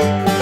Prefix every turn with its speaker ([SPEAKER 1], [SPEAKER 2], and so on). [SPEAKER 1] you